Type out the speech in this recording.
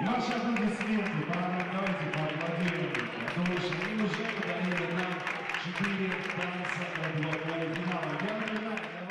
И вот сейчас аплодисменты, давайте поаплодируем. Потому что им уже подарили нам четыре танца облака финала. Я напоминаю,